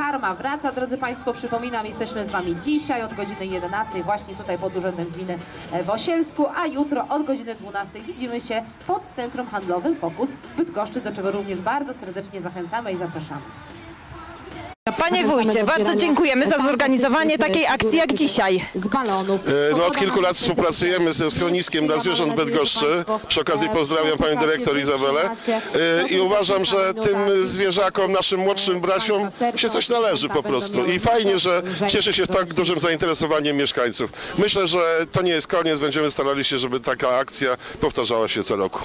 Karma wraca, drodzy Państwo. Przypominam, jesteśmy z Wami dzisiaj od godziny 11 właśnie tutaj pod Urzędem Gminy e, w Osielsku, a jutro od godziny 12 widzimy się pod Centrum Handlowym Fokus w Bydgoszczy, do czego również bardzo serdecznie zachęcamy i zapraszamy. Panie wójcie, bardzo dziękujemy za zorganizowanie takiej akcji jak dzisiaj. Z balonów. E, No, od kilku lat współpracujemy ze schroniskiem dla zwierząt Bydgoszczy. Przy okazji pozdrawiam panią dyrektor Izabelę. E, I uważam, że tym zwierzakom, naszym młodszym braciom się coś należy po prostu. I fajnie, że cieszy się tak dużym zainteresowaniem mieszkańców. Myślę, że to nie jest koniec. Będziemy starali się, żeby taka akcja powtarzała się co roku.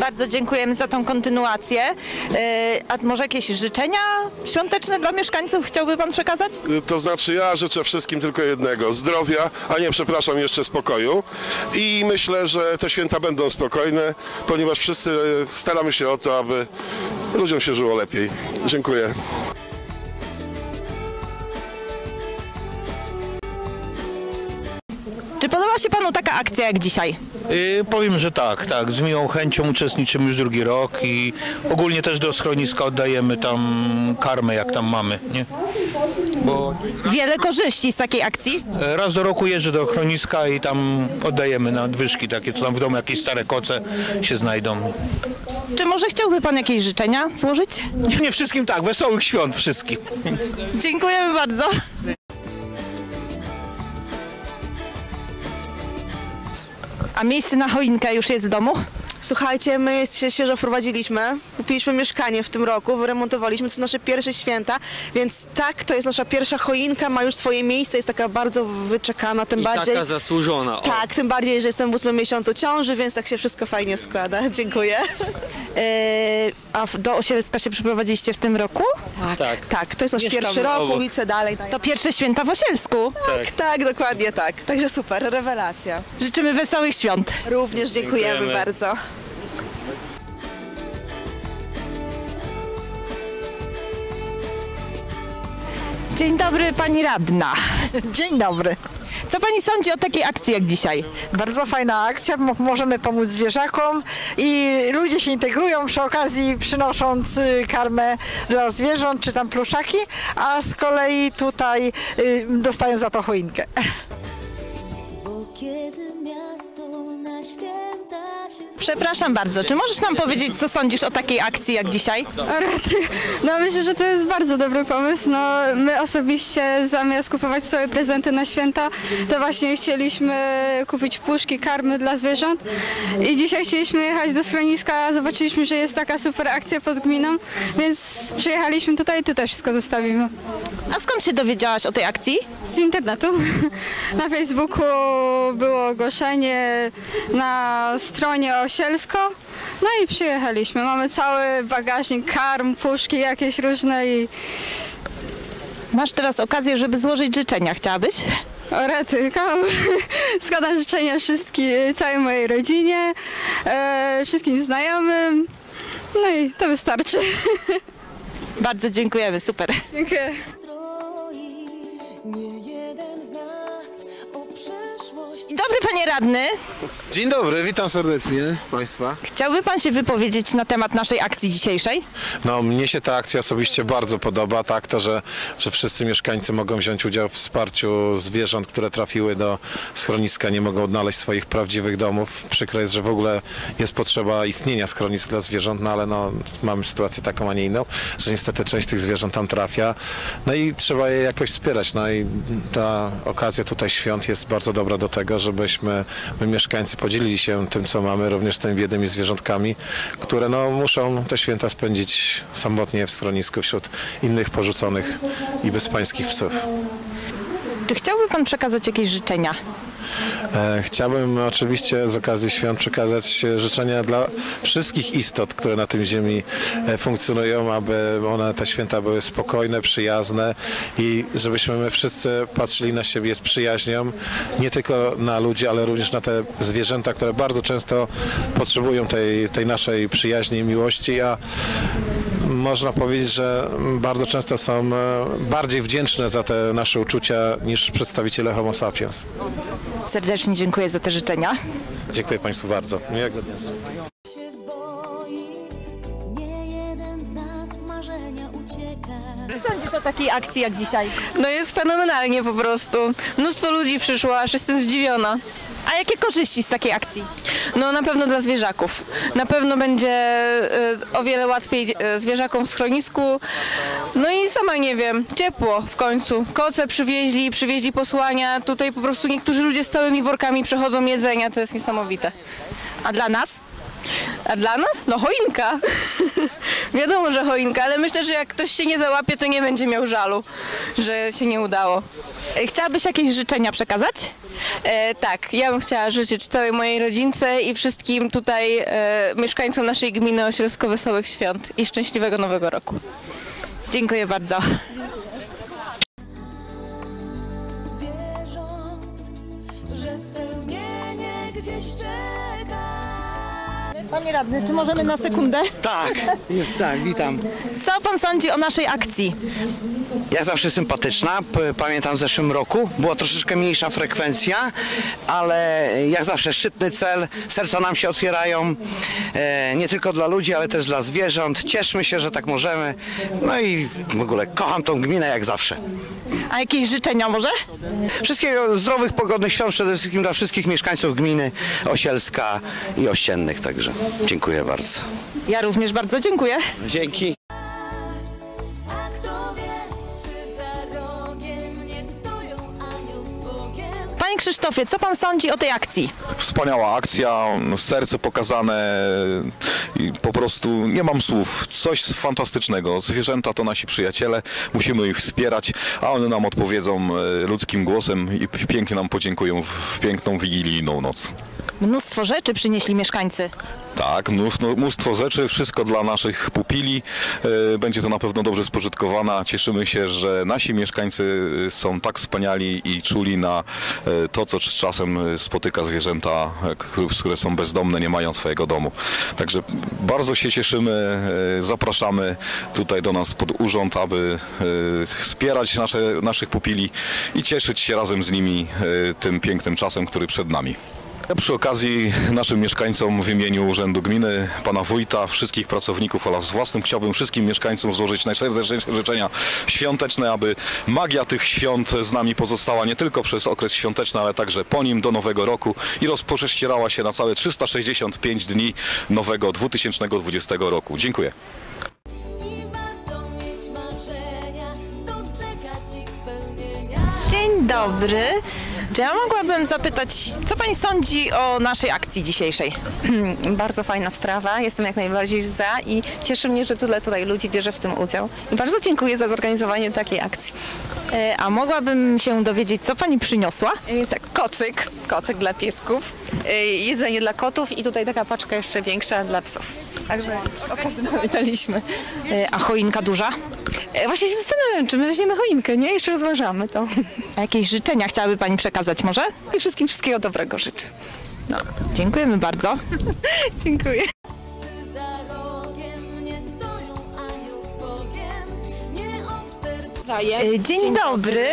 Bardzo dziękujemy za tą kontynuację. E, A może jakieś życzenia świąteczne dla mieszkańców chciałby Pan przekazać? E, To znaczy ja życzę wszystkim tylko jednego, zdrowia, a nie przepraszam jeszcze spokoju i myślę, że te święta będą spokojne, ponieważ wszyscy e, staramy się o to, aby ludziom się żyło lepiej. Dziękuję. Akcja jak dzisiaj? Y, powiem, że tak, tak. Z miłą chęcią uczestniczymy już drugi rok i ogólnie też do schroniska oddajemy tam karmę, jak tam mamy, nie? Bo Wiele korzyści z takiej akcji. e, raz do roku jeżdżę do schroniska i tam oddajemy nadwyżki takie, co tam w domu jakieś stare koce się znajdą. Czy może chciałby Pan jakieś życzenia złożyć? Nie, nie wszystkim tak, wesołych świąt wszystkim. Dziękujemy bardzo. A miejsce na choinkę już jest w domu? Słuchajcie, my się świeżo wprowadziliśmy, kupiliśmy mieszkanie w tym roku, wyremontowaliśmy, to są nasze pierwsze święta, więc tak, to jest nasza pierwsza choinka, ma już swoje miejsce, jest taka bardzo wyczekana, tym I bardziej... taka zasłużona. O. Tak, tym bardziej, że jestem w ósmym miesiącu ciąży, więc tak się wszystko fajnie składa. Dziękuję. A w- do Osielska się przeprowadziliście w tym roku? Tak, Tak. tak, to jest nasz Mieszkamy pierwszy rok, obok. ulice dalej. Tak, To pierwsze święta w Osielsku. Tak. tak, dokładnie tak. Także super, rewelacja. Życzymy wesołych świąt. Również dziękujemy, Dziękujemy. bardzo. Dzień dobry, pani radna. Dzień dobry. Co pani sądzi o takiej akcji jak dzisiaj? Bardzo fajna akcja, mo- możemy pomóc zwierzakom i ludzie się integrują przy okazji przynosząc y, karmę dla zwierząt czy tam pluszaki, a z kolei tutaj y, dostają za to choinkę. Przepraszam bardzo, czy możesz nam powiedzieć, co sądzisz o takiej akcji jak dzisiaj? Rety. No myślę, że to jest bardzo dobry pomysł. No, my osobiście zamiast kupować sobie prezenty na święta, to właśnie chcieliśmy kupić puszki, karmy dla zwierząt. I dzisiaj chcieliśmy jechać do schroniska, zobaczyliśmy, że jest taka super akcja pod gminą, więc przyjechaliśmy tutaj i tu też wszystko zostawimy. A skąd się dowiedziałaś o tej akcji? Z internetu. Na Facebooku było ogłoszenie na stronie Osielsko. No i przyjechaliśmy. Mamy cały bagażnik karm, puszki jakieś różne i Masz teraz okazję, żeby złożyć życzenia. Chciałabyś? o rety. Składam życzenia wszystkim, całej mojej rodzinie, e, wszystkim znajomym. No i to wystarczy. Bardzo dziękujemy, super. Dziękuję. Dobry, panie radny. Dzień dobry, witam serdecznie Państwa. Chciałby pan się wypowiedzieć na temat naszej akcji dzisiejszej? No, mnie się ta akcja osobiście bardzo podoba, tak, to, że, że wszyscy mieszkańcy mogą wziąć udział w wsparciu zwierząt, które trafiły do schroniska, nie mogą odnaleźć swoich prawdziwych domów. Przykro jest, że w ogóle jest potrzeba istnienia schronisk dla zwierząt, no ale no, mamy sytuację taką, a nie inną, że niestety część tych zwierząt tam trafia, no i trzeba je jakoś wspierać, no i ta okazja tutaj świąt jest bardzo dobra do tego, żebyśmy my mieszkańcy podzielili się tym, co mamy, również z tymi biednymi zwierzątkami, które no, muszą te święta spędzić samotnie w schronisku wśród innych porzuconych i bezpańskich psów. Czy chciałby pan przekazać jakieś życzenia? E, Chciałbym oczywiście z okazji świąt przekazać życzenia dla wszystkich istot, które na tym ziemi e, funkcjonują, aby one te święta były spokojne, przyjazne i żebyśmy my wszyscy patrzyli na siebie z przyjaźnią, nie tylko na ludzi, ale również na te zwierzęta, które bardzo często potrzebują tej, tej naszej przyjaźni i miłości, a można powiedzieć, że bardzo często są e, bardziej wdzięczne za te nasze uczucia niż przedstawiciele Homo sapiens. Serdecznie dziękuję za te życzenia. Dziękuję Państwu bardzo. Miłego dnia. się boi. Nie jeden z nas w marzenia ucieka. Sądzisz o takiej akcji jak dzisiaj? No jest fenomenalnie po prostu. Mnóstwo ludzi przyszło, aż jestem zdziwiona. A jakie korzyści z takiej akcji? No na pewno dla zwierzaków. Na pewno będzie y, o wiele łatwiej y, zwierzakom w schronisku. No i sama nie wiem, ciepło w końcu. Koce przywieźli, przywieźli posłania. Tutaj po prostu niektórzy ludzie z całymi workami przechodzą jedzenia, to jest niesamowite. A dla nas? A dla nas? No choinka. Wiadomo, że choinka, ale myślę, że jak ktoś się nie załapie, to nie będzie miał żalu, że się nie udało. E, Chciałabyś jakieś życzenia przekazać? E, tak, ja bym chciała życzyć całej mojej rodzince i wszystkim tutaj e, mieszkańcom naszej gminy Osielsko wesołych świąt i szczęśliwego nowego roku. Dziękuję bardzo. Wierząc, że spełnienie gdzieś czeka. Panie radny, czy możemy na sekundę? Tak, tak, witam. Co pan sądzi o naszej akcji? Jak zawsze sympatyczna. Pamiętam w zeszłym roku była troszeczkę mniejsza frekwencja, ale jak zawsze szczytny cel. Serca nam się otwierają e, nie tylko dla ludzi, ale też dla zwierząt. Cieszmy się, że tak możemy. No i w ogóle kocham tą gminę jak zawsze. A jakieś życzenia może? Wszystkiego zdrowych, pogodnych świąt przede wszystkim dla wszystkich mieszkańców gminy Osielska i Ościennych. Także dziękuję bardzo. Ja również bardzo dziękuję. Dzięki. Panie Krzysztofie, co pan sądzi o tej akcji? Wspaniała akcja, serce pokazane i po prostu nie mam słów. Coś fantastycznego. Zwierzęta to nasi przyjaciele, musimy ich wspierać, a one nam odpowiedzą e, ludzkim głosem i pięknie nam podziękują w piękną wigilijną noc. Mnóstwo rzeczy przynieśli mieszkańcy. Tak, mnóstwo, mnóstwo rzeczy, wszystko dla naszych pupili. E, Będzie to na pewno dobrze spożytkowane. Cieszymy się, że nasi mieszkańcy e, są tak wspaniali i czuli na e, to, co czasem spotyka zwierzęta, które są bezdomne, nie mają swojego domu. Także bardzo się cieszymy, zapraszamy tutaj do nas pod urząd, aby wspierać nasze, naszych pupili i cieszyć się razem z nimi tym pięknym czasem, który przed nami. Ja przy okazji naszym mieszkańcom w imieniu Urzędu Gminy, pana wójta, wszystkich pracowników oraz własnym chciałbym wszystkim mieszkańcom złożyć najserdeczniejsze życzenia świąteczne, aby magia tych świąt z nami pozostała nie tylko przez okres świąteczny, ale także po nim do nowego roku i rozpoczęła się na całe 365 dni nowego 2020 roku. Dziękuję. Dzień dobry. Czy ja mogłabym zapytać, co pani sądzi o naszej akcji dzisiejszej? Bardzo fajna sprawa, jestem jak najbardziej za i cieszy mnie, że tyle tutaj ludzi bierze w tym udział. I bardzo dziękuję za zorganizowanie takiej akcji. E, A mogłabym się dowiedzieć, co pani przyniosła? E, Tak, kocyk, kocyk dla piesków, e, jedzenie dla kotów i tutaj taka paczka jeszcze większa dla psów. Także o każdym pamiętaliśmy. A choinka duża? E, Właśnie się zastanawiam, czy my weźmiemy choinkę, nie? Jeszcze rozważamy to. A jakieś życzenia chciałaby pani przekazać może? I wszystkim wszystkiego dobrego życzę. No, Dziękujemy bardzo. dziękuję. E, Dzień dobry.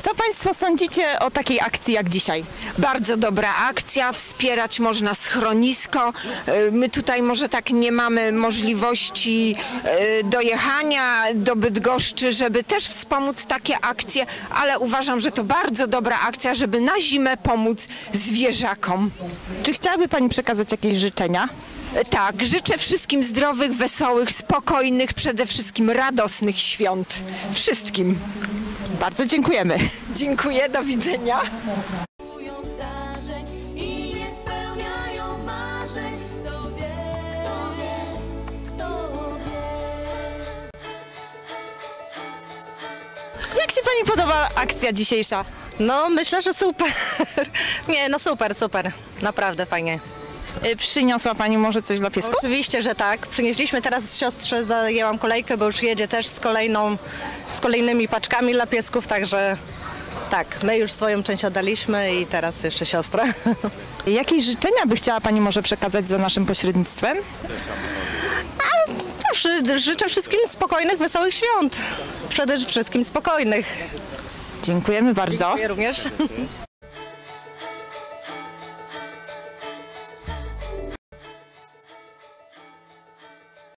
Co państwo sądzicie o takiej akcji jak dzisiaj? Bardzo dobra akcja, wspierać można schronisko. E, My tutaj może tak nie mamy możliwości e, dojechania do Bydgoszczy, żeby też wspomóc takie akcje, ale uważam, że to bardzo dobra akcja, żeby na zimę pomóc zwierzakom. Czy chciałaby pani przekazać jakieś życzenia? E, Tak, życzę wszystkim zdrowych, wesołych, spokojnych, przede wszystkim radosnych świąt. Wszystkim. Bardzo dziękujemy. Dziękuję, do widzenia. Jak się pani podoba akcja dzisiejsza? No, myślę, że super. Nie, no super, super. Naprawdę fajnie. E, Przyniosła pani może coś dla piesków? Oczywiście, że tak. Przynieśliśmy teraz siostrze, zajęłam kolejkę, bo już jedzie też z kolejną, z kolejnymi paczkami dla piesków, także tak, my już swoją część oddaliśmy i teraz jeszcze siostra. Jakieś życzenia by chciała pani może przekazać za naszym pośrednictwem? Cóż, życzę wszystkim spokojnych, wesołych świąt. Przede wszystkim spokojnych. Dziękujemy bardzo. Dziękuję również.